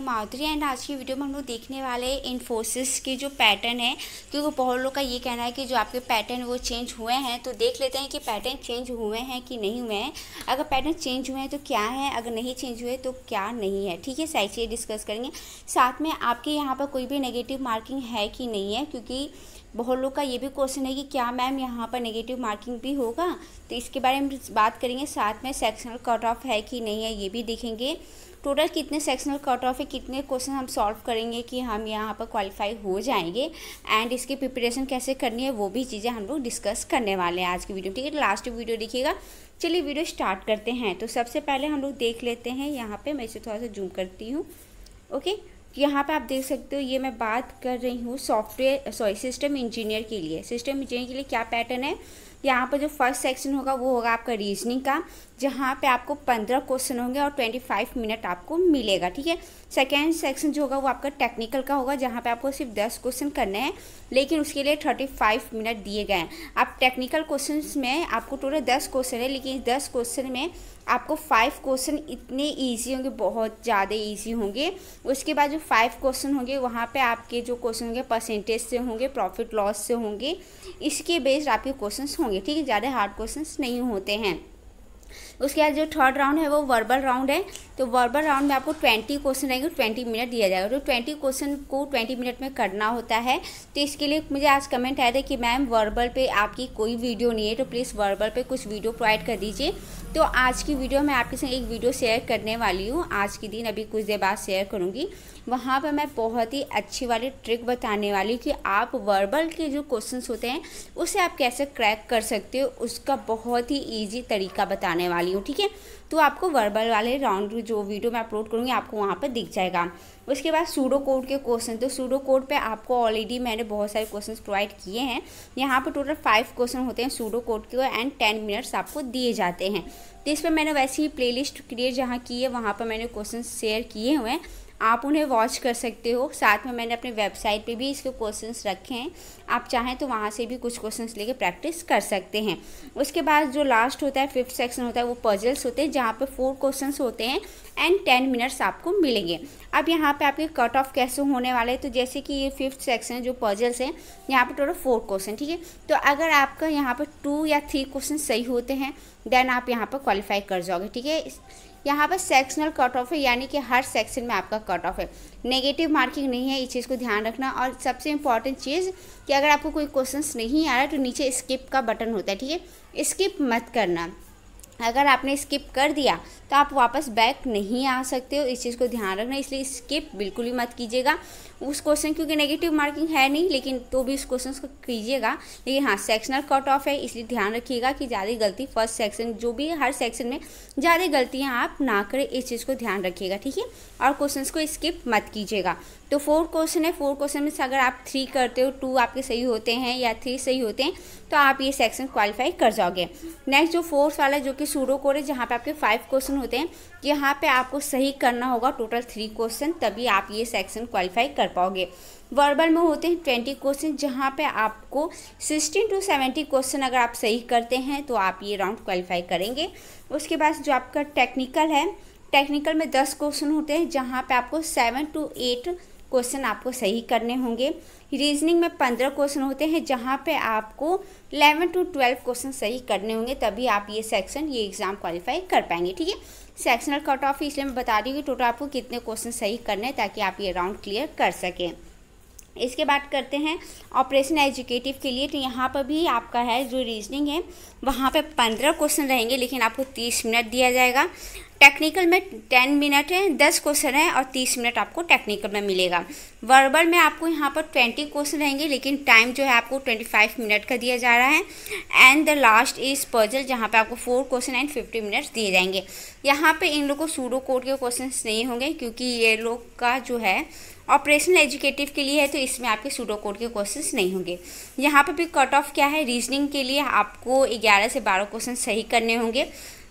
माधुरी and आज की video में हम लोग देखने वाले हैं इन्फोसिस की जो पैटर्न है। क्योंकि बहुत लोग का ये कहना है कि जो आपके पैटर्न वो चेंज हुए हैं। तो देख लेते हैं कि पैटर्न चेंज हुए हैं कि नहीं हुए हैं। अगर पैटर्न चेंज हुए हैं तो क्या है? अगर नहीं चेंज हुए तो क्या नहीं है? ठीक है, सारी चीज़ें डिस्कस करेंगे। साथ में आपके यहाँ पर कोई भी नेगेटिव मार्किंग है कि नहीं है? क्योंकि बहुत लोग का ये भी क्वेश्चन है कि क्या मैम यहाँ पर नेगेटिव मार्किंग भी होगा? तो इसके बारे में बात करेंगे। साथ में सेक्शनल कट ऑफ़ है कि नहीं है ये भी देखेंगे। टोटल कितने सेक्शनल कट ऑफ़ है? कितने क्वेश्चन हम सॉल्व करेंगे कि हम यहाँ पर क्वालिफाई हो जाएँगे? एंड इसकी प्रिपरेशन कैसे करनी है? वो भी चीज़ें हम लोग डिस्कस करने वाले हैं आज की वीडियो ठीक है लास्ट वीडियो देखिएगा। चलिए वीडियो स्टार्ट करते हैं। तो सबसे पहले हम लोग देख लेते हैं। यहाँ पर मैं इसे थोड़ा सा जूम करती हूँ। ओके यहाँ पे आप देख सकते हो, ये मैं बात कर रही हूँ सॉफ्टवेयर सॉरी सिस्टम इंजीनियर के लिए। सिस्टम इंजीनियर के लिए क्या पैटर्न है? यहाँ पर जो फ़र्स्ट सेक्शन होगा, वो होगा आपका रीजनिंग का। जहाँ पे आपको पंद्रह क्वेश्चन होंगे और ट्वेंटी फाइव मिनट आपको मिलेगा, ठीक है? सेकेंड सेक्शन जो होगा वो आपका टेक्निकल का होगा, जहाँ पे आपको सिर्फ़ दस क्वेश्चन करने हैं, लेकिन उसके लिए थर्टी फाइव मिनट दिए गए हैं। आप टेक्निकल क्वेश्चन में आपको टोटल दस क्वेश्चन है, लेकिन दस क्वेश्चन में आपको फाइव क्वेश्चन इतने ईजी होंगे, बहुत ज़्यादा ईजी होंगे। उसके बाद जो फाइव क्वेश्चन होंगे, वहाँ पे आपके जो क्वेश्चन होंगे परसेंटेज से होंगे प्रॉफिट लॉस से होंगे, इसके बेस्ड आपके क्वेश्चन होंगे, ठीक है? ज़्यादा हार्ड क्वेश्चन नहीं होते हैं। उसके बाद जो थर्ड राउंड है, वो वर्बल राउंड है। तो वर्बल राउंड में आपको ट्वेंटी क्वेश्चन रहेंगे ट्वेंटी मिनट दिया जाएगा। तो ट्वेंटी क्वेश्चन को ट्वेंटी मिनट में करना होता है। तो इसके लिए मुझे आज कमेंट आया था कि मैम वर्बल पे आपकी कोई वीडियो नहीं है तो प्लीज़ वर्बल पे कुछ वीडियो प्रोवाइड कर दीजिए। तो आज की वीडियो मैं आपके साथ एक वीडियो शेयर करने वाली हूँ। आज के दिन अभी कुछ देर बाद शेयर करूँगी। वहाँ पर मैं बहुत ही अच्छी वाली ट्रिक बताने वाली हूँ कि आप वर्बल के जो क्वेश्चन होते हैं, उसे आप कैसे क्रैक कर सकते हो, उसका बहुत ही ईजी तरीका बताने वाली हूँ, ठीक है? तो आपको वर्बल वाले राउंड जो वीडियो मैं अपलोड करूँगी, आपको वहाँ पर दिख जाएगा। उसके बाद सूडो कोड के क्वेश्चन तो सूडो कोड पे आपको ऑलरेडी मैंने बहुत सारे क्वेश्चन प्रोवाइड किए हैं। यहाँ पर टोटल फाइव क्वेश्चन होते हैं सूडो कोड के एंड टेन मिनट्स आपको दिए जाते हैं। तो इस पर मैंने वैसे ही प्लेलिस्ट क्रिएट जहाँ की है, वहाँ पर मैंने क्वेश्चन शेयर किए हुए हैं। आप उन्हें वॉच कर सकते हो। साथ में मैंने अपने वेबसाइट पे भी इसके क्वेश्चंस रखे हैं। आप चाहें तो वहाँ से भी कुछ क्वेश्चंस लेके प्रैक्टिस कर सकते हैं। उसके बाद जो लास्ट होता है फिफ्थ सेक्शन होता है, वो पजल्स होते हैं, जहाँ पे फोर क्वेश्चंस होते हैं एंड टेन मिनट्स आपको मिलेंगे। अब यहाँ पे आपके कट ऑफ़ कैसे होने वाले हैं? तो जैसे कि ये फिफ्थ सेक्शन जो पजल्स हैं, यहाँ पर टोटल फोर क्वेश्चन ठीक है? तो अगर आपका यहाँ पर टू या थ्री क्वेश्चन सही होते हैं देन आप यहाँ पर क्वालिफाई कर जाओगे, ठीक है? यहाँ पर सेक्शनल कट ऑफ़ है, यानी कि हर सेक्शन में आपका कट ऑफ़ है। नेगेटिव मार्किंग नहीं है, इस चीज़ को ध्यान रखना। और सबसे इंपॉर्टेंट चीज़ कि अगर आपको कोई क्वेश्चन नहीं आ रहा तो नीचे स्किप का बटन होता है, ठीक है? स्किप मत करना। अगर आपने स्किप कर दिया तो आप वापस बैक नहीं आ सकते हो। इस चीज़ को ध्यान रखना, इसलिए स्किप बिल्कुल भी मत कीजिएगा। उस क्वेश्चन क्योंकि नेगेटिव मार्किंग है नहीं, लेकिन तो भी उस क्वेश्चन को कीजिएगा। लेकिन हाँ सेक्शनल कट ऑफ़ है, इसलिए ध्यान रखिएगा कि ज़्यादा गलती फ़र्स्ट सेक्शन जो भी हर सेक्शन में ज़्यादा गलतियाँ आप ना करें, इस चीज़ को ध्यान रखिएगा, ठीक है? और क्वेश्चन को स्किप मत कीजिएगा। तो फोर क्वेश्चन है, फोर क्वेश्चन में से अगर आप थ्री करते हो टू आपके सही होते हैं या थ्री सही होते हैं तो आप ये सेक्शन क्वालिफाई कर जाओगे। नेक्स्ट जो फोर्थ वाला जो कि सूडो कोड है, जहाँ पे आपके फाइव क्वेश्चन होते हैं, यहाँ पे आपको सही करना होगा टोटल थ्री क्वेश्चन तभी आप ये सेक्शन क्वालिफाई कर पाओगे। वर्बल में होते हैं ट्वेंटी क्वेश्चन जहाँ पे आपको सिक्सटीन टू सेवेंटी क्वेश्चन अगर आप सही करते हैं तो आप ये राउंड क्वालिफाई करेंगे। उसके बाद जो आपका टेक्निकल है टेक्निकल में दस क्वेश्चन होते हैं, जहाँ पे आपको सेवन टू एट क्वेश्चन आपको सही करने होंगे। रीजनिंग में पंद्रह क्वेश्चन होते हैं, जहाँ पे आपको इलेवन टू ट्वेल्व क्वेश्चन सही करने होंगे, तभी आप ये सेक्शन ये एग्ज़ाम क्वालिफाई कर पाएँगे, ठीक है? सेक्शनल कट ऑफ़ इसलिए मैं बता रही हूँ कि टोटल आपको कितने क्वेश्चन सही करने हैं, ताकि आप ये राउंड क्लियर कर सकें। इसके बाद करते हैं ऑपरेशन एजुकेटिव के लिए तो यहाँ पर भी आपका है जो रीजनिंग है, वहाँ पे पंद्रह क्वेश्चन रहेंगे, लेकिन आपको तीस मिनट दिया जाएगा। टेक्निकल में टेन मिनट है, दस क्वेश्चन है और तीस मिनट आपको टेक्निकल में मिलेगा। वर्बल में आपको यहाँ पर ट्वेंटी क्वेश्चन रहेंगे, लेकिन टाइम जो है आपको ट्वेंटी फाइव मिनट का दिया जा रहा है। And the last is puzzle जहाँ पे आपको four question and fifty minutes दिए जाएँगे। यहाँ पे इन लोगों को सूडो कोड के क्वेश्चन नहीं होंगे, क्योंकि ये लोग का जो है ऑपरेशनल एजुकेटिव के लिए है तो इसमें आपके सूडो कोड के क्वेश्चंस नहीं होंगे। यहाँ पर भी कट ऑफ़ क्या है? रीजनिंग के लिए आपको ग्यारह से बारह क्वेश्चन सही करने होंगे।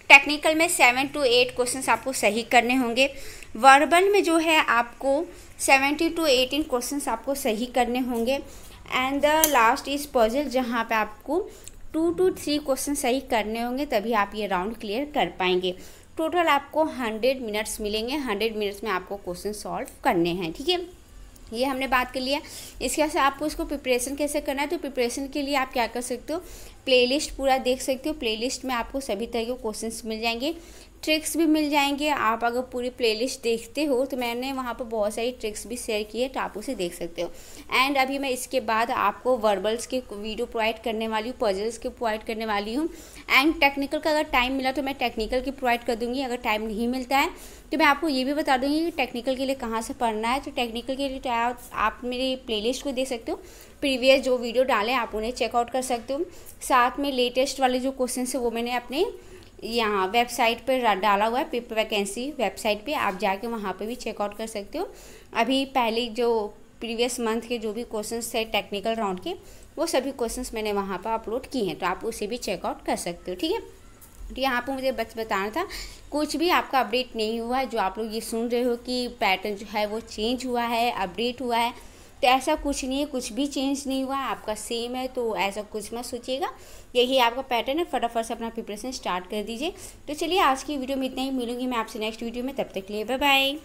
टेक्निकल में सेवन टू एट क्वेश्चन आपको सही करने होंगे। वर्बल में जो है, आपको सेवेंटी टू एटीन क्वेश्चन आपको सही करने होंगे। And the last is puzzle जहाँ पे आपको टू टू थ्री क्वेश्चन सही करने होंगे, तभी आप ये राउंड क्लियर कर पाएँगे। टोटल आपको हंड्रेड मिनट्स मिलेंगे, हंड्रेड मिनट्स में आपको क्वेश्चन सॉल्व करने हैं, ठीक है? ये हमने बात कर लिया इसके साथ आपको इसको प्रिपरेशन कैसे करना है तो प्रिपरेशन के लिए आप क्या कर सकते हो, प्लेलिस्ट पूरा देख सकते हो। प्लेलिस्ट में आपको सभी तरह के क्वेश्चंस मिल जाएँगे। ट्रिक्स भी मिल जाएँगे। आप अगर पूरी प्लेलिस्ट देखते हो तो मैंने वहाँ पर बहुत सारी ट्रिक्स भी शेयर की है तो आप उसे देख सकते हो। एंड अभी मैं इसके बाद आपको वर्बल्स के वीडियो प्रोवाइड करने वाली हूँ पजल्स के प्रोवाइड करने वाली हूँ। एंड टेक्निकल का अगर टाइम मिला तो मैं टेक्निकल की प्रोवाइड कर दूँगी अगर टाइम नहीं मिलता है। तो मैं आपको ये भी बता दूँगी कि टेक्निकल के लिए कहाँ से पढ़ना है। तो टेक्निकल के लिए आप, आप मेरी प्लेलिस्ट को देख सकते हो। प्रीवियस जो वीडियो डालें आप उन्हें चेकआउट कर सकते हो। साथ में लेटेस्ट वाले जो क्वेश्चन है वो मैंने अपने यहाँ वेबसाइट पर डाला हुआ है पेपर वैकेंसी वेबसाइट पे, आप जाके वहाँ पे भी चेकआउट कर सकते हो। अभी पहले जो प्रीवियस मंथ के जो भी क्वेश्चंस थे टेक्निकल राउंड के, वो सभी क्वेश्चंस मैंने वहाँ पर अपलोड किए हैं तो आप उसे भी चेकआउट कर सकते हो, ठीक है? तो यहाँ पर मुझे बस बताना था, कुछ भी आपका अपडेट नहीं हुआ है, जो आप लोग ये सुन रहे हो कि पैटर्न जो है वो चेंज हुआ है अपडेट हुआ है तो ऐसा कुछ नहीं है, कुछ भी चेंज नहीं हुआ, आपका सेम है तो ऐसा कुछ मत सोचिएगा। यही आपका पैटर्न है, फटाफट से अपना प्रिपरेशन स्टार्ट कर दीजिए। तो चलिए आज की वीडियो में इतना ही, मिलूँगी मैं आपसे नेक्स्ट वीडियो में, तब तक लिए बाय बाय